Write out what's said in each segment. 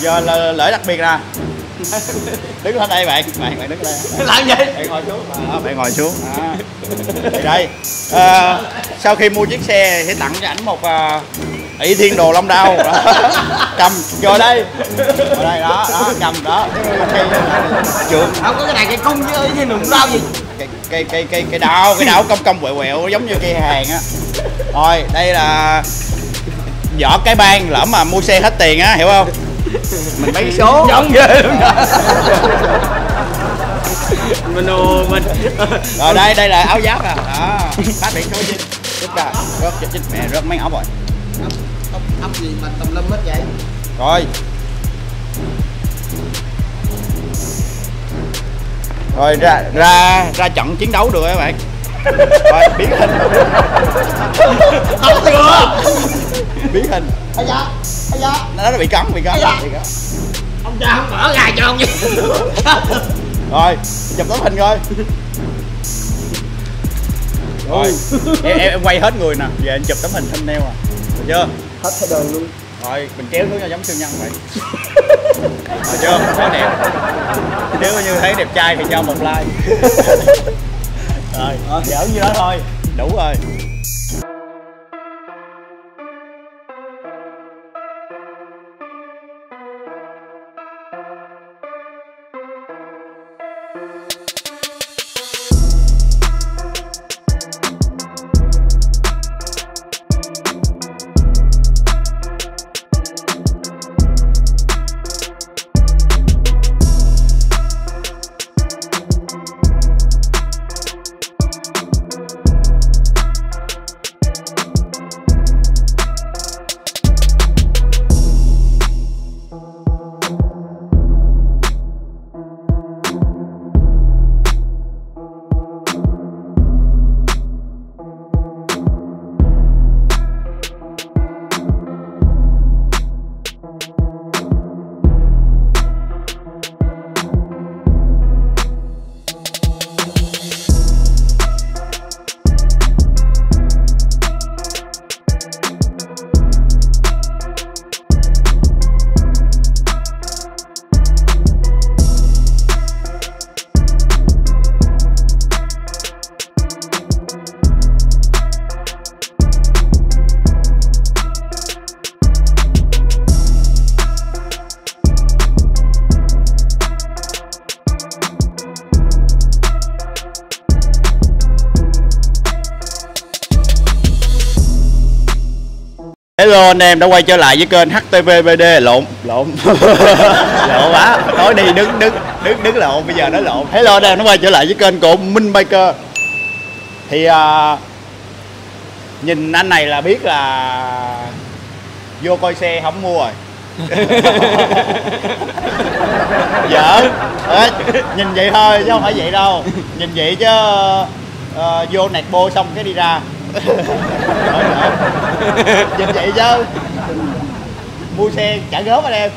giờ là lễ đặc biệt nè. Đứng lên đây bạn bạn bạn đứng lên làm gì? Bạn ngồi xuống. À, bạn ngồi xuống. À. thì đây à, sau khi mua chiếc xe thì tặng cho ảnh một à, ỷ thiên đồ long đao. Cầm ngồi đây. Ngồi đây đó đó cầm đó. Cây trường. Không có cái này cái cung với cái nùng rau gì? Cây cây cây cây cây đào cây đào cong cong quẹo quẹo giống như cây hàng á. Rồi đây là vỏ cái ban lỡ mà mua xe hết tiền á hiểu không mình mấy số. Giống ghê luôn đó. Mình ồ mình. Rồi đây đây là áo giáp à. Đó. Phát biển số chinh rút ra. Rớt cho chinh mẹ rớt mấy áo rồi. Ốc ốc gì mà tùm lum hết vậy? Rồi. Rồi ra ra ra trận chiến đấu được các bạn. Rồi biến hình. Tóc chưa. Biến hình. Ai da nó nó bị cắn bị cắn, cắn. ông cha không mở gài cho ông rồi chụp tấm hình coi. Rồi em, em, em quay hết người nè. Giờ em chụp tấm hình thumbnail à. Được chưa? Hết thay đồ luôn. Rồi mình kéo xuống cho giống siêu nhân vậy. Được chưa? Quá đẹp. Nếu như thấy đẹp trai thì cho một like. Rồi giỡn như đó thôi. Đủ rồi Hello anh em đã quay trở lại với kênh HTVBD lộn lộn. Lộn quá. Nói đi đứng đứng đứng đứng lộn. Bây giờ nói lộn. Hello anh em đã quay trở lại với kênh của Minh Biker. Thì à, nhìn anh này là biết là vô coi xe không mua rồi. Giỡn Ê, nhìn vậy thôi chứ không phải vậy đâu. Nhìn vậy chứ ờ, vô nẹt bô xong cái đi ra Giỡn, giỡn. nhìn vậy chứ. Mua xe trả góp anh em.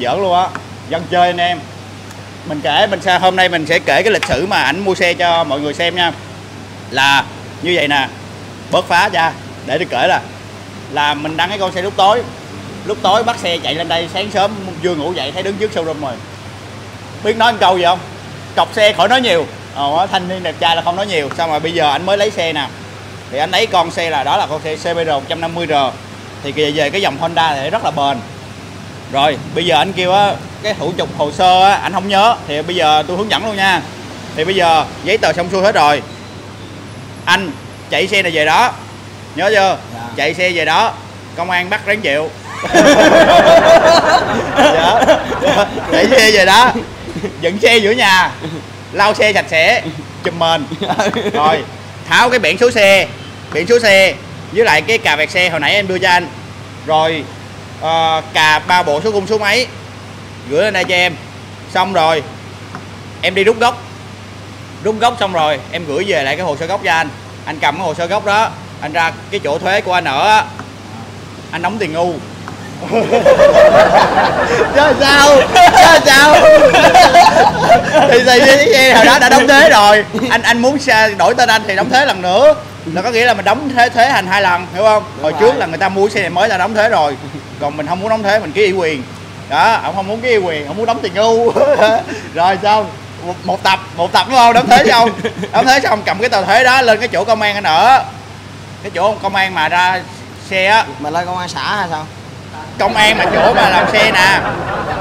Giỡn luôn á. Dân chơi anh em. Mình kể mình sao hôm nay mình sẽ kể cái lịch sử mà ảnh mua xe cho mọi người xem nha. Là như vậy nè. Bớt phá ra. Để tôi kể là là mình đăng cái con xe lúc tối. Lúc tối bắt xe chạy lên đây sáng sớm vừa ngủ dậy thấy đứng trước showroom rồi. Biết nói một câu gì không? Cọc xe khỏi nói nhiều. Ờ, thanh niên đẹp trai là không nói nhiều. Xong rồi bây giờ anh mới lấy xe nè thì anh lấy con xe là đó là con xe CBR 150R thì về về cái dòng Honda thì rất là bền. Rồi bây giờ anh kêu á cái thủ tục hồ sơ á anh không nhớ. Thì bây giờ tôi hướng dẫn luôn nha. Thì bây giờ giấy tờ xong xuôi hết rồi. Anh chạy xe này về đó. Nhớ chưa? Dạ. chạy xe về đó công an bắt ráng chịu. Dạ. chạy xe về đó dựng xe giữa nhà lau xe sạch sẽ chùm mền. Rồi tháo cái biển số xe biển số xe với lại cái cà vẹt xe hồi nãy em đưa cho anh. Rồi uh, cà ba bộ số khung số máy gửi lên đây cho em. Xong rồi em đi rút gốc. Rút gốc xong rồi em gửi về lại cái hồ sơ gốc cho anh. Anh cầm cái hồ sơ gốc đó anh ra cái chỗ thuế của anh ở anh đóng tiền ngu chứ sao? Chứ sao? Thì thì thì hồi đó đã đóng thuế rồi. Anh anh muốn xe- đổi tên anh thì đóng thuế lần nữa. Là có nghĩa là mình đóng thuế thuế thành hai lần hiểu không? Hồi Đúng trước rồi. là người ta mua xe này mới là đóng thuế rồi. Còn mình không muốn đóng thuế mình ký ủy quyền. Đó ông không muốn cái quyền ông muốn đóng tiền ngu. Rồi xong một, một tập một tập đúng không? Đóng thế xong. Đóng thế xong cầm cái tờ thế đó lên cái chỗ công an anh ở. Cái chỗ công an mà ra xe á. Mà lên công an xã hay sao? Công an mà chỗ mà làm xe nè.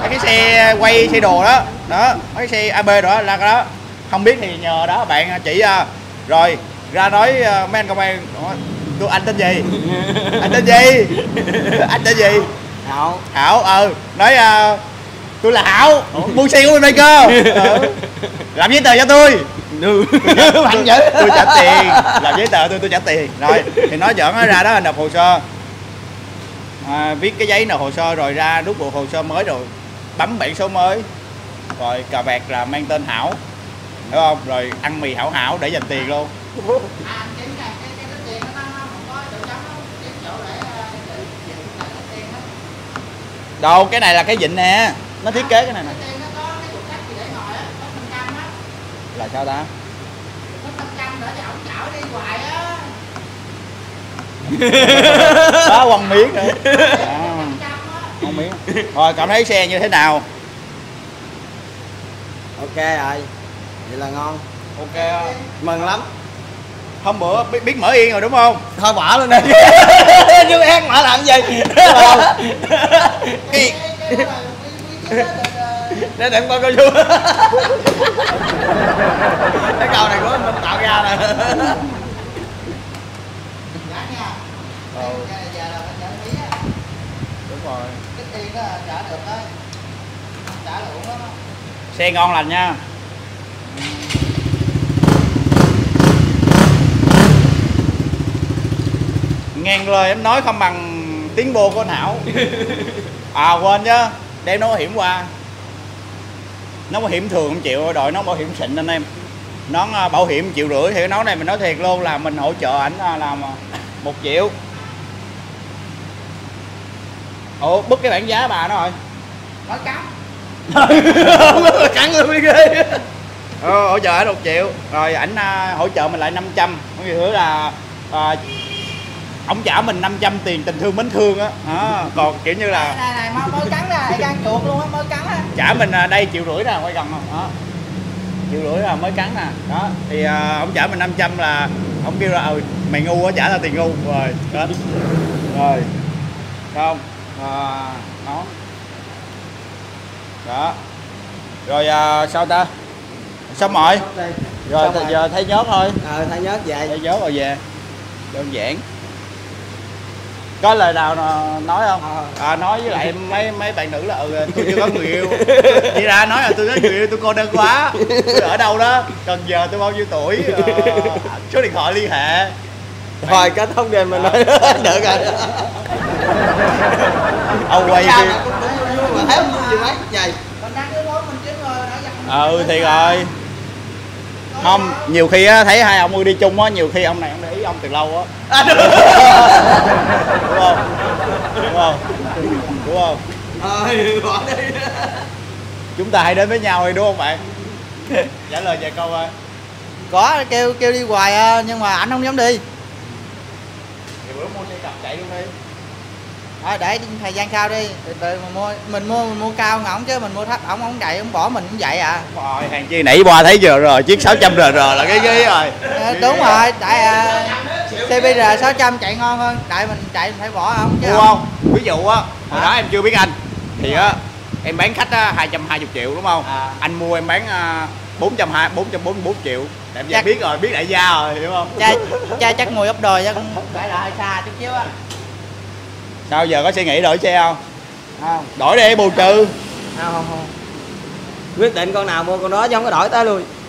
Mấy cái xe quay xe đồ đó đó mấy cái xe ab đó là cái đó. Không biết thì nhờ đó bạn chỉ à. rồi ra nói à, mấy anh công an "Ủa, tôi anh tên gì? Anh tên gì? Anh tên gì? Hảo. Hảo ờ nói à, tôi là hảo. Buôn xe của bên đây cơ. Ừ. làm giấy tờ cho tôi Mạnh dữ tôi trả tiền. Làm giấy tờ tôi tôi trả tiền. Rồi thì nói giỡn nói ra đó nộp hồ sơ à, viết cái giấy nào hồ sơ rồi ra rút bộ hồ sơ mới rồi bấm biển số mới. Rồi cà vẹt là mang tên hảo hiểu không? Rồi ăn mì hảo hảo để dành tiền luôn. Đâu cái này là cái vịnh nè nó thiết kế cái này nè. Là sao ta? đó quăng miếng nữa. À, quăng miếng. Rồi cảm thấy xe như thế nào? Ok rồi. Vậy là ngon. Ok Mừng lắm. Hôm bữa biết, biết mở yên rồi đúng không? Thôi bỏ luôn đi. Chứ ác mở làm gì? Cái- Để đừng coi cao su Cái cầu này của mình tạo ra nè ừ, đúng rồi. Xe ngon lành nha. Ngàn lời em nói không bằng tiếng bô của anh Hảo. À quên chứ. Đem nó bảo hiểm qua. Nó bảo hiểm thường không chịu đòi nó bảo hiểm xịn anh em. Nó à, bảo hiểm triệu rưỡi thì cái nón này mình nói thiệt luôn là mình hỗ trợ ảnh à, làm à, một triệu. Ủa bức cái bảng giá bà nó rồi. Cắn luôn đi ghê. Ờ, hỗ trợ ảnh một triệu. Rồi ảnh à, hỗ trợ mình lại 500 có nghĩa hứa là à, ông trả mình 500 tiền tình thương mến thương á. Đó. còn kiểu như là này này mới mới cắn ra gan chuột luôn á mới cắn á trả mình à, đây triệu rưỡi nè quay gần không? Đó triệu rưỡi là mới cắn nè đó thì à, ông trả mình 500 là ông kêu là ừ mày ngu quá trả tao tiền ngu. Rồi đó rồi không à, đó. Đó. Rồi à, sao ta? Xong rồi rồi Xong giờ thấy nhớt thôi. Ờ thay nhớ về thấy nhớt rồi về. Đơn giản có lời nào nó nói không? Ờ. à, nói với lại mấy mấy bạn nữ là ừ tôi chưa có người yêu. Đi ra nói là tôi có người yêu tôi cô đơn quá. Tôi ở đâu đó cần giờ tôi bao nhiêu tuổi ờ, số điện thoại liên hệ. Thôi kết thông game mình nói. Được rồi. Ông quay phim Vậy cái ừ thì rồi. Không nhiều khi á thấy hai ông đi chung á nhiều khi ông này ông để ý ông từ lâu á. Đúng. Không? Đúng không? Đúng không? Ờ bỏ đi. Chúng ta hãy đến với nhau đi đúng không bạn? Trả lời vài câu thôi. Có kêu kêu đi hoài à, nhưng mà ảnh không dám đi. Thì bữa mua xe cặp chạy luôn đi. Thôi để thời gian sau đi. Từ từ mình mua mình mua mình mua cao ngỏng chứ mình mua thấp ổng ổng chạy ổng bỏ mình cũng vậy à. Rồi hàng chi nãy qua thấy giờ rồi chiếc 600 rr là cái ghế rồi. Ờ, đúng rồi tại à, CBR 600 chạy ngon hơn. Tại mình chạy phải bỏ ổng chứ mua ổng- không? Ví dụ á hồi Hả? đó em chưa biết anh. Thì á em bán khách á 220 triệu đúng không? À. anh mua em bán à, 420 444 triệu. Em Chắc- biết rồi biết đại gia rồi hiểu không? Cha cha chắc ngồi úp đồi chắc phải là hơi xa chút xíu á. Sao giờ có suy nghĩ đổi xe không? Không. Đổi đi bù trừ. Không không không. Quyết định con nào mua con đó chứ không có đổi tới luôn.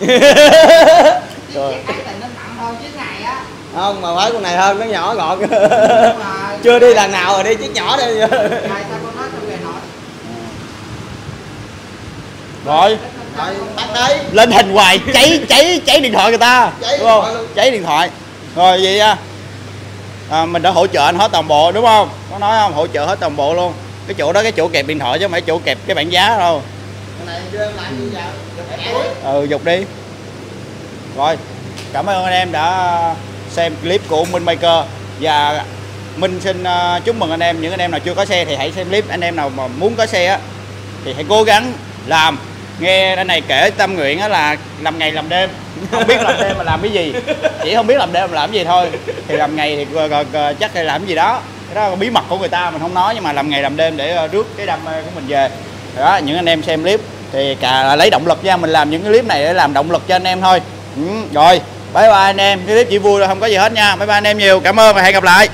Rồi. Thấy tình nó nặng thôi chứ này á Không mà phải con này hơn nó nhỏ gọn Chưa đi lần nào rồi đi chiếc nhỏ đi. Rồi. Rồi tắt đi. Lên hình hoài cháy cháy cháy điện thoại người ta. Cháy đúng điện không thoại luôn. cháy điện thoại. Rồi vậy á à, mình đã hỗ trợ anh hết toàn bộ đúng không? Có nói không? Hỗ trợ hết toàn bộ luôn. Cái chỗ đó cái chỗ kẹp điện thoại chứ không phải chỗ kẹp cái bảng giá đâu. Con này đưa em lại như giờ Được rồi. ừ dục đi. Rồi cảm ơn anh em đã xem clip của Minh Maker. Và Minh xin à, chúc mừng anh em. Những anh em nào chưa có xe thì hãy xem clip. Anh em nào mà muốn có xe á thì hãy cố gắng làm. Nghe anh này kể tâm nguyện á là làm ngày làm đêm. Không biết làm đêm mà làm cái gì. Chỉ không biết làm đêm mà làm cái gì thôi. Thì làm ngày thì ờ, ờ, ờ, chắc là làm cái gì đó. Cái đó là bí mật của người ta mình không nói. Nhưng mà làm ngày làm đêm để rước cái đam mê của mình về. Đó những anh em xem clip thì cả lấy động lực nha. Mình làm những cái clip này để làm động lực cho anh em thôi. Ừ, rồi bye bye anh em. Cái clip chỉ vui rồi không có gì hết nha. Bye bye anh em nhiều. Cảm ơn và hẹn gặp lại.